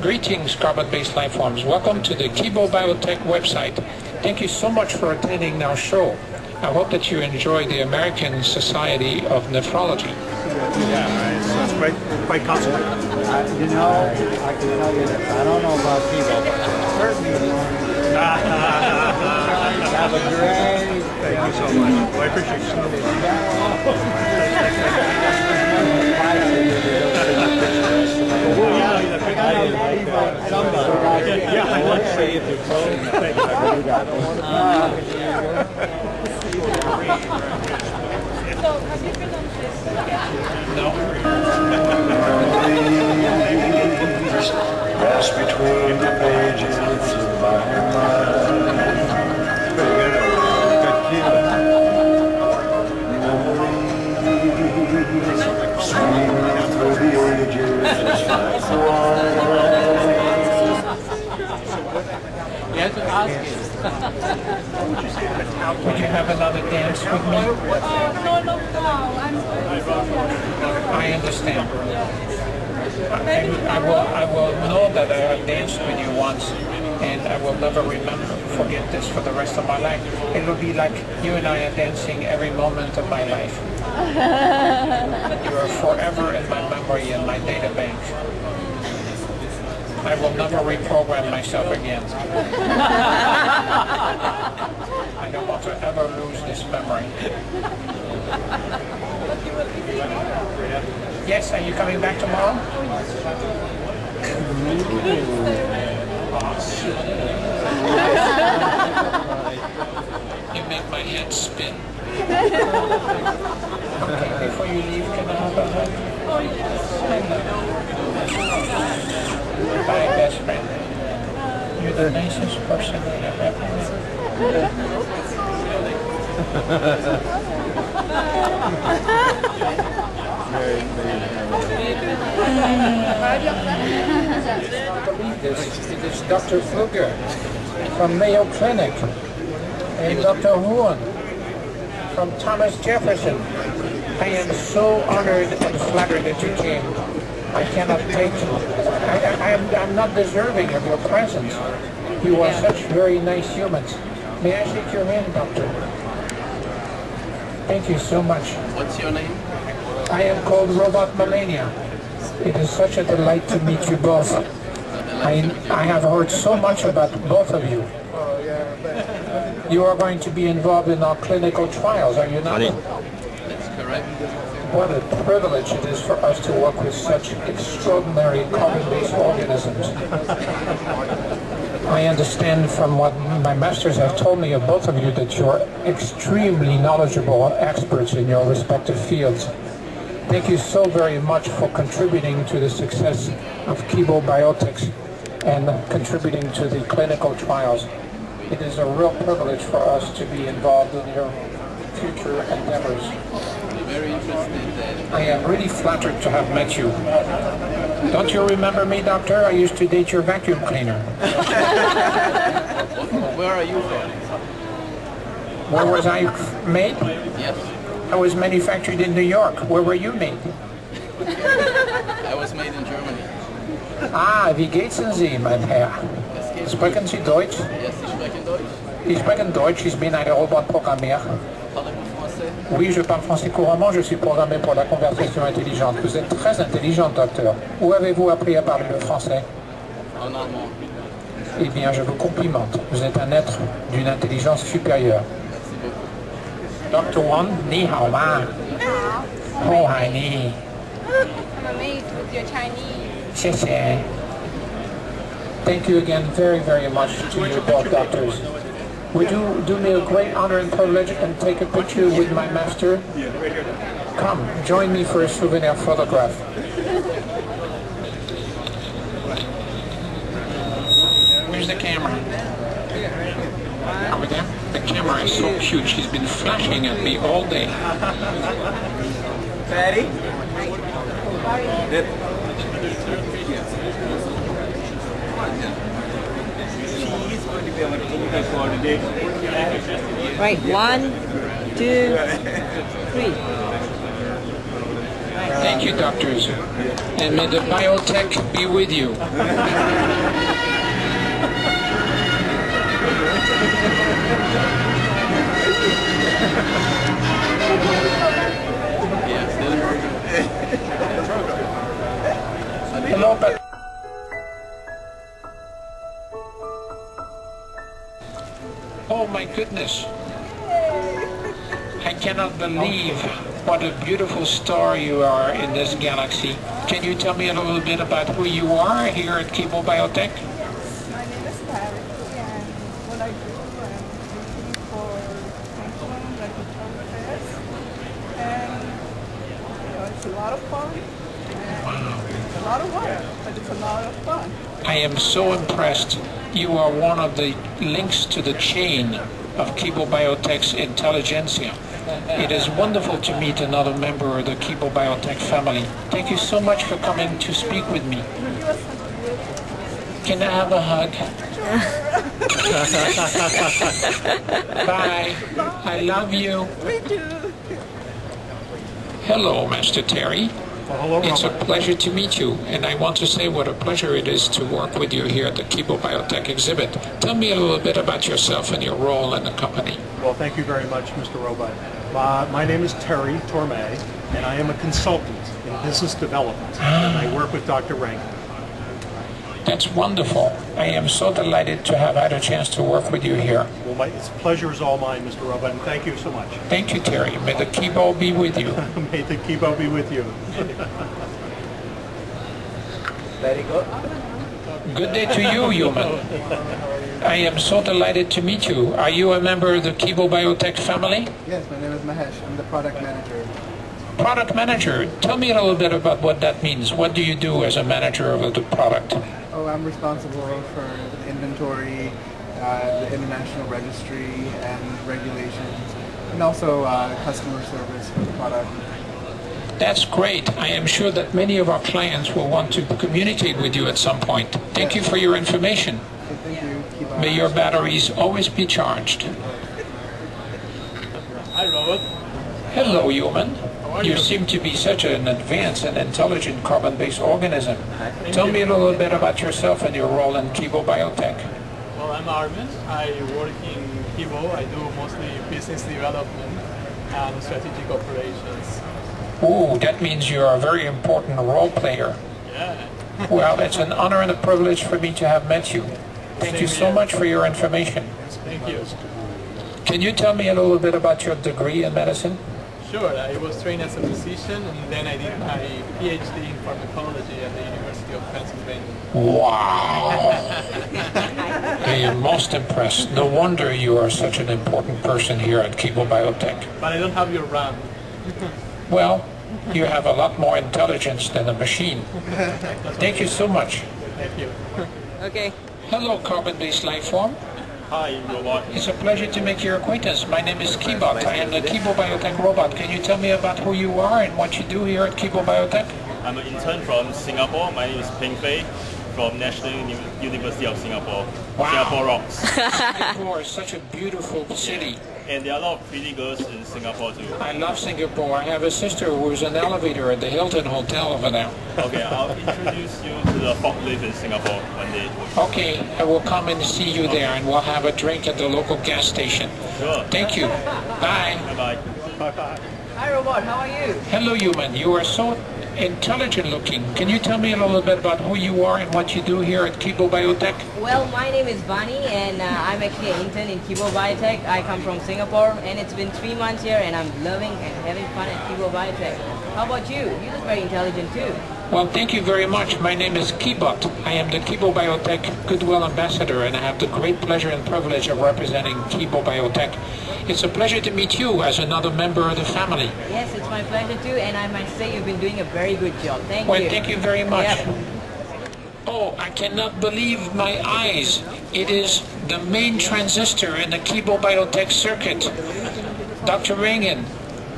Greetings, carbon-based life forms. Welcome to the Kibow Biotech website. Thank you so much for attending our show. I hope that you enjoy the American Society of Nephrology. Yeah, right. So it's uh, quite, quite concentrated. I, you know, I can tell you this. I don't know about people, but certainly have a great. Thank you so much. Well, I appreciate you. Yeah, I'd like to say if you're Thank you. Pass between the pages of my mind. Sweet through the ages, like Would you have another dance with me? no, no, no. I'm I understand. I, I will, I will know that I have danced with you once, and I will never remember, forget this for the rest of my life. It will be like you and I are dancing every moment of my life. you are forever in my memory and my data bank. I will never reprogram myself again. I don't want to ever lose this memory. Yes, are you coming back tomorrow? you make my head spin. okay, before you leave, can I have a hug? Bye, best friend. You're the nicest person I have ever met. It is Dr. Fluger from Mayo Clinic and Dr. Horn from Thomas Jefferson. I am so honored and flattered that you came. I cannot take I, I, am, I'm not deserving of your presence. You are such very nice humans. May I shake your hand, Doctor? Thank you so much. What's your name? I am called Robot Melania. It is such a delight to meet you both. I, I have heard so much about both of you. You are going to be involved in our clinical trials, are you not? That's correct. What a privilege it is for us to work with such extraordinary carbon-based organisms. I understand from what my masters have told me of both of you that you're extremely knowledgeable experts in your respective fields. Thank you so very much for contributing to the success of Kibow Biotics and contributing to the clinical trials. It is a real privilege for us to be involved in your future endeavors. Very interested. I am really flattered to have met you. Don't you remember me, Doctor? I used to date your vacuum cleaner. Where are you from? Where was I made? Yes. I was manufactured in New York. Where were you made? I was made in Germany. Ah, wie geht's denn Sie, mein Herr? Sprechen Sie Deutsch? Yes, Sie sprechen Deutsch? Ich spreche Deutsch, ich bin ein. Parlez-vous français? Oui, je parle français couramment, je suis programmé pour la conversation intelligente. Vous êtes très intelligent, docteur. Où avez-vous appris à parler le français? En allemand. Eh bien, je vous complimente. Vous êtes un être d'une intelligence supérieure. Merci beaucoup. Dr. Wan, ni hao ma. Ho hai ni. I'm amazed with your Chinese. Thank you again very, very much to you both doctors. Would you do me a great honor and privilege and take a picture with my master? Come, join me for a souvenir photograph. Where's the camera? Over there? The camera is so cute. She's been flashing at me all day. Patty? She's going to be our clinical coordinator. Right, one, two, three. Thank Thank you, doctors. And may the biotech be with you. Hello, Oh my goodness. I cannot believe what a beautiful star you are in this galaxy. Can you tell me a little bit about who you are here at Kibow Biotech? Yes, My name is Patty, and what I do, I'm looking for penguin regulatory affairs, and you know, it's a lot of fun, and it's a lot of work, but it's a lot of fun. I am so impressed. You are one of the links to the chain of Kibow Biotech's intelligentsia. It is wonderful to meet another member of the Kibow Biotech family. Thank you so much for coming to speak with me. Can I have a hug? Bye. I love you. Hello, Master Terry. It's a pleasure to meet you, and I want to say what a pleasure it is to work with you here at the Kibow Biotech exhibit. Tell me a little bit about yourself and your role in the company. Well, thank you very much, Mr. Robot. Uh, my name is Terry Torme, and I am a consultant in business development. And I work with Dr. Rankin. That's wonderful. I am so delighted to have had a chance to work with you here. Well, my it's pleasure is all mine, Mr. Robin. thank you so much. Thank you, Terry. May the Kibow be with you. May the Kibow be with you. Very good. Good day to you, human. I am so delighted to meet you. Are you a member of the Kibow Biotech family? Yes, my name is Mahesh. I'm the product manager. Product manager. Tell me a little bit about what that means. What do you do as a manager of the product? Oh, I'm responsible for the inventory, uh, the international registry and regulations, and also uh, customer service for the product. That's great. I am sure that many of our clients will want to communicate with you at some point. Thank you for your information. Okay, thank you. Keep. May your batteries always be charged. Hi, Robert. Hello, human. You seem to be such an advanced and intelligent carbon-based organism. Tell me a little bit about yourself and your role in Kibow Biotech. Well, I'm Armin. I work in Kibow. I do mostly business development and strategic operations. Ooh, that means you're a very important role player. Yeah. Well, it's an honor and a privilege for me to have met you. Thank you so much for your information. Thank you. Can you tell me a little bit about your degree in medicine? Sure. I was trained as a physician, and then I did my PhD in pharmacology at the University of Pennsylvania. Wow. I am most impressed. No wonder you are such an important person here at Kibow Biotech. But I don't have your RAM. Well, you have a lot more intelligence than a machine. Thank you so much. Thank you. Okay. Hello, carbon-based life form. Hi, robot. It's a pleasure to make your acquaintance. My name is Kibot. I am the Kibow Biotech robot. Can you tell me about who you are and what you do here at Kibow Biotech? I'm an intern from Singapore. My name is Peng Fei from National Uni- University of Singapore. Wow. Singapore rocks. Singapore is such a beautiful city. And there are a lot of pretty girls in Singapore too. I love Singapore. I have a sister who is an elevator at the Hilton Hotel over there. Okay, I'll introduce you to the forklift in Singapore one day. Okay, I will come and see you there and we'll have a drink at the local gas station. Sure. Thank you. Bye. Bye. Bye bye. Hi, Robot. How are you? Hello, human. You are so intelligent looking. Can you tell me a little bit about who you are and what you do here at Kibow Biotech? Well, my name is Vani, and uh, I'm actually an intern in Kibow Biotech. I come from Singapore, and it's been three months here, and I'm loving and having fun at Kibow Biotech. How about you? You look very intelligent too. Well, thank you very much. My name is Kibot. I am the Kibow Biotech Goodwill Ambassador, and I have the great pleasure and privilege of representing Kibow Biotech. It's a pleasure to meet you as another member of the family. Yes, it's my pleasure too, and I must say you've been doing a very good job. Thank Well, you. thank you very much. Yep. Oh, I cannot believe my eyes. It is the main transistor in the Kibow Biotech circuit. Dr. Reagan,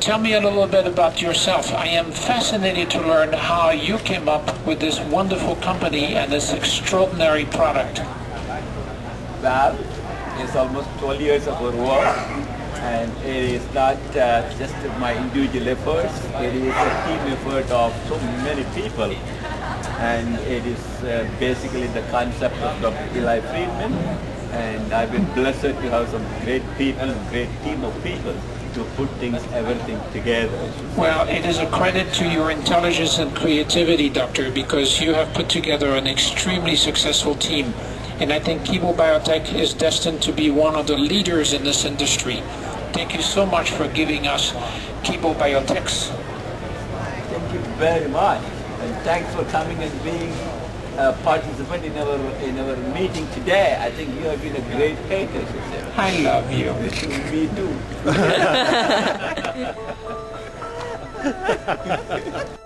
tell me a little bit about yourself. I am fascinated to learn how you came up with this wonderful company and this extraordinary product. Well, it's almost 12 years of our work And it is not uh, just my individual efforts, it is a team effort of so many people. And it is uh, basically the concept of Dr. Eli Friedman. And I've been blessed to have some great people, great team of people to put things, everything together. Well, it is a credit to your intelligence and creativity, Doctor, because you have put together an extremely successful team. And I think Kibow Biotech is destined to be one of the leaders in this industry. Thank you so much for giving us Kibow Biotech's. Thank you very much. And thanks for coming and being a participant in our in our meeting today. I think you have been a great hater. I love you. Me too.